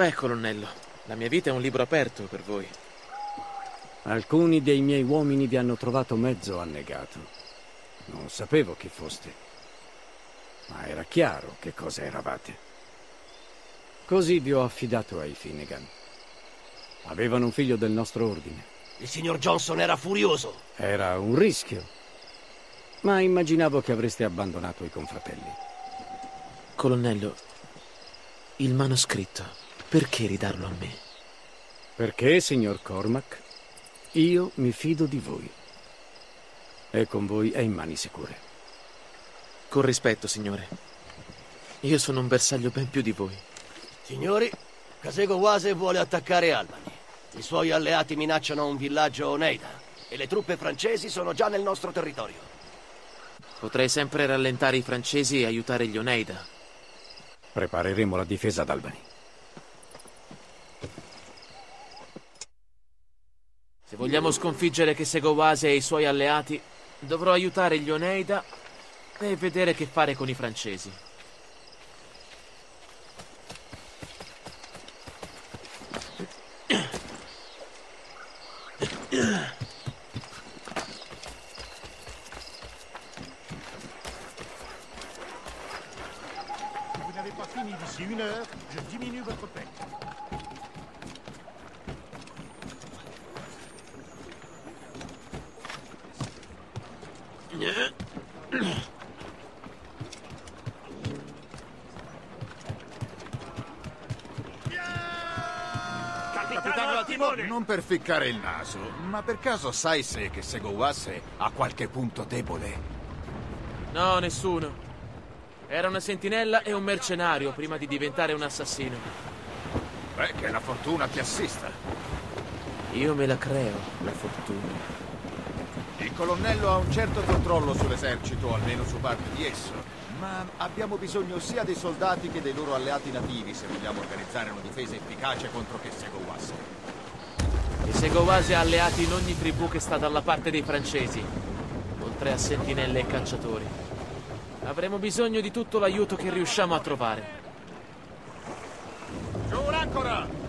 Beh, colonnello, la mia vita è un libro aperto per voi. Alcuni dei miei uomini vi hanno trovato mezzo annegato. Non sapevo chi foste, ma era chiaro che cosa eravate. Così vi ho affidato ai Finnegan. Avevano un figlio del nostro ordine. Il signor Johnson era furioso. Era un rischio, ma immaginavo che avreste abbandonato i confratelli. Colonnello, il manoscritto, perché ridarlo a me? Perché, signor Cormac, io mi fido di voi. E con voi è in mani sicure. Con rispetto, signore. Io sono un bersaglio ben più di voi. Signori, Kasego Wase vuole attaccare Albany. I suoi alleati minacciano un villaggio Oneida e le truppe francesi sono già nel nostro territorio. Potrei sempre rallentare i francesi e aiutare gli Oneida. Prepareremo la difesa ad Albany. Se vogliamo sconfiggere Kesegowase e i suoi alleati, dovrò aiutare gli Oneida e vedere che fare con i francesi. Capitano al timone! Non per ficcare il naso, ma per caso sai se che Segowase ha qualche punto debole? No, nessuno. Era una sentinella e un mercenario prima di diventare un assassino. Beh, che la fortuna ti assista. Io me la creo, la fortuna. Il colonnello ha un certo controllo sull'esercito, almeno su parte di esso. Ma abbiamo bisogno sia dei soldati che dei loro alleati nativi se vogliamo organizzare una difesa efficace contro che Segowase. E Segowase ha alleati in ogni tribù che sta dalla parte dei francesi, oltre a sentinelle e cacciatori. Avremo bisogno di tutto l'aiuto che riusciamo a trovare. Giù l'ancora!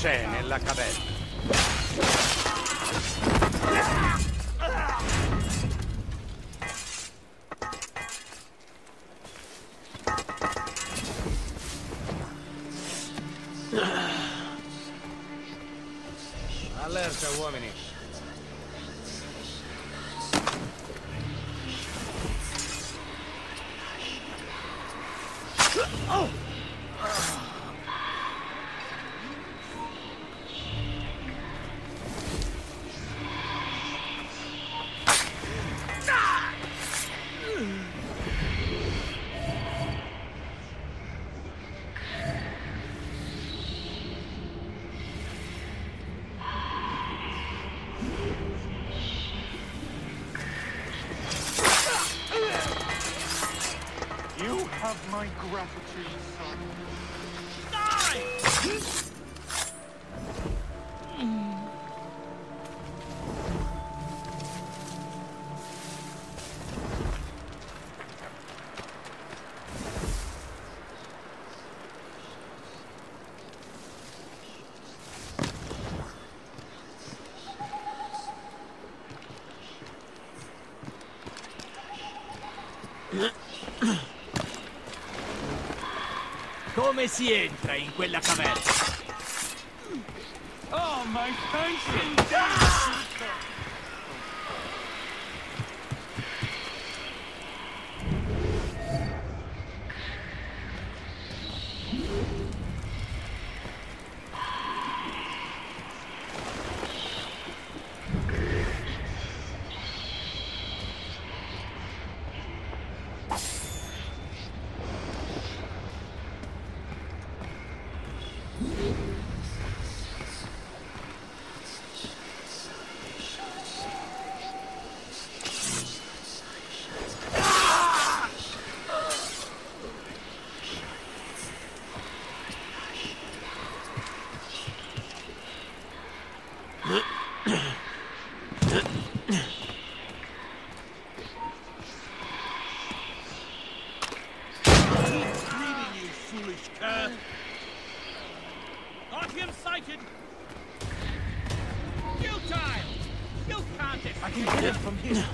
C'è nella caverna? Allerta, uomini. My gratitude, Come si entra in quella caverna? Oh, my thanks Artyom sighted! Futile! You can't escape! I can get it from here.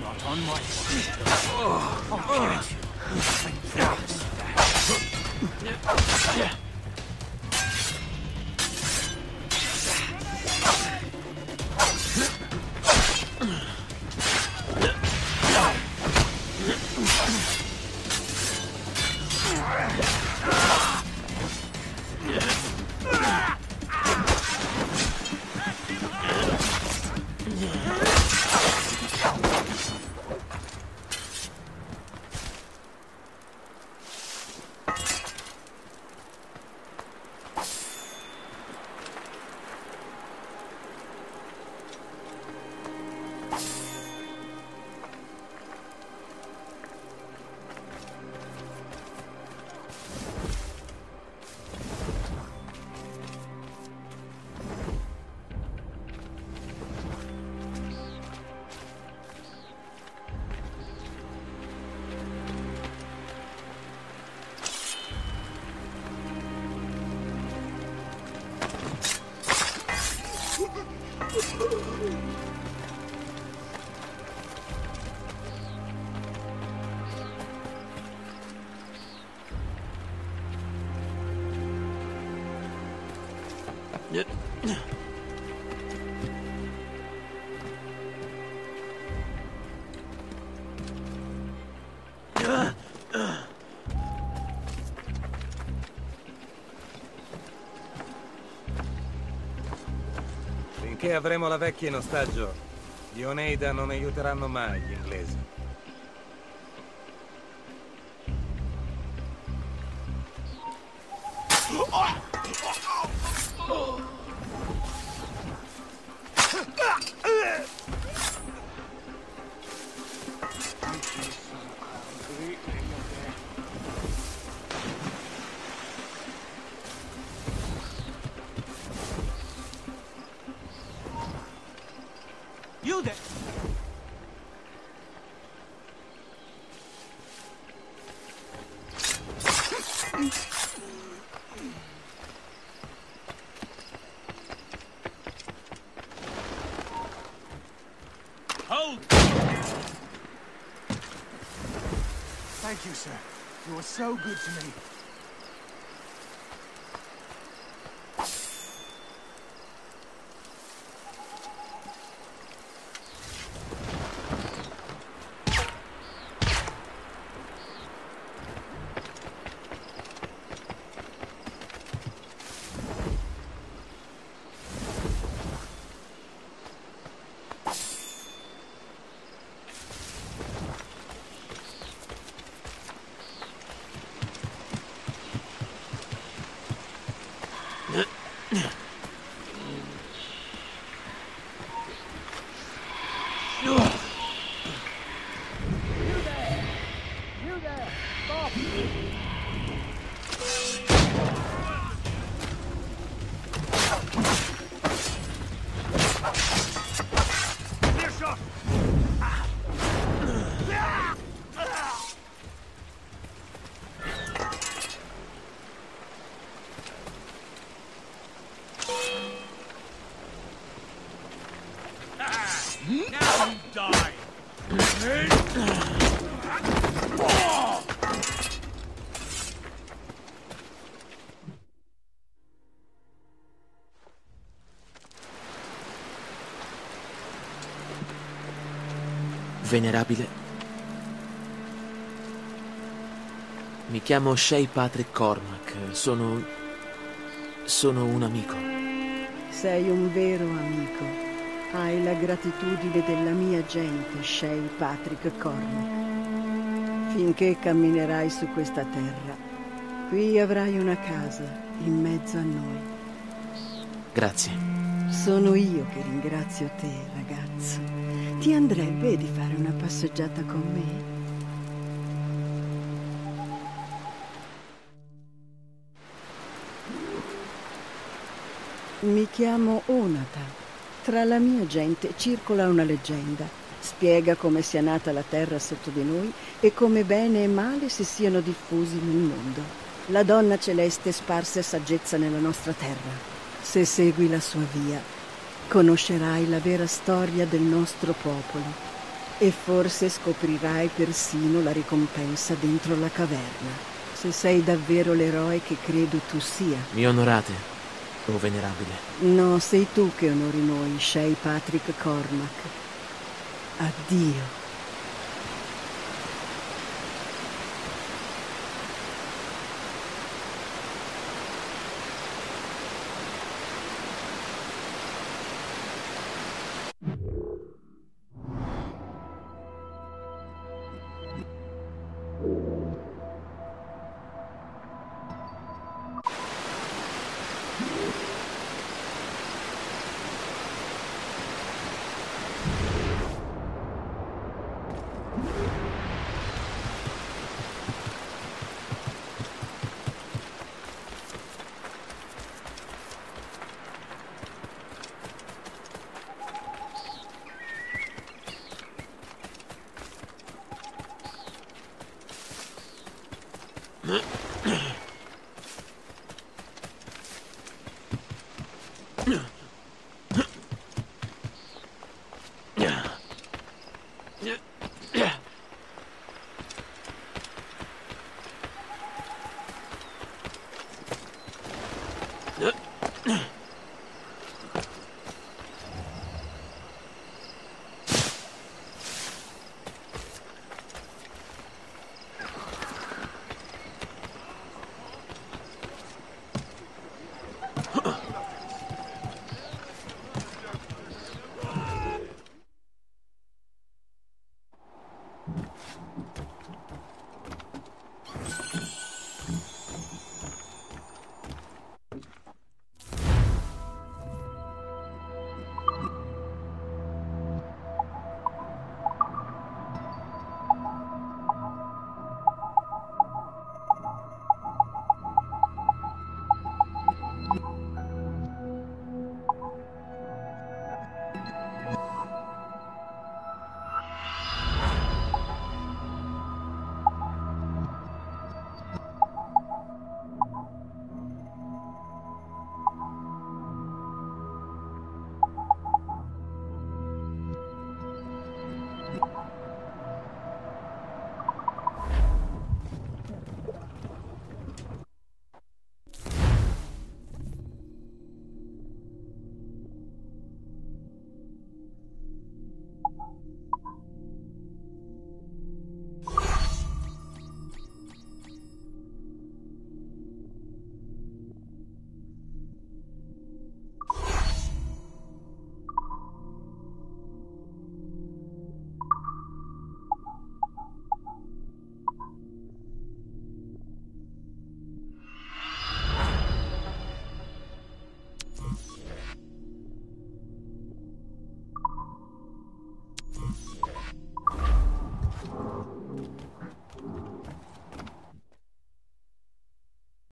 Not on my get you. Finché avremo la vecchia in ostaggio, gli Oneida non aiuteranno mai gli inglesi. You there! So good to me. Venerabile. Mi chiamo Shay Patrick Cormac. Sono. sono un amico. Sei un vero amico. Hai la gratitudine della mia gente, Shay Patrick Cormac. Finché camminerai su questa terra, qui avrai una casa in mezzo a noi. Grazie. Sono io che ringrazio te, ragazzo. Ti andrebbe di fare una passeggiata con me? Mi chiamo Onata. Tra la mia gente circola una leggenda. Spiega come sia nata la terra sotto di noi e come bene e male si siano diffusi nel mondo. La donna celeste sparse saggezza nella nostra terra. Se segui la sua via, conoscerai la vera storia del nostro popolo e forse scoprirai persino la ricompensa dentro la caverna. Se sei davvero l'eroe che credo tu sia. Mi onorate, o venerabile. No, sei tu che onori noi, Shay Patrick Cormac. Addio. Huh?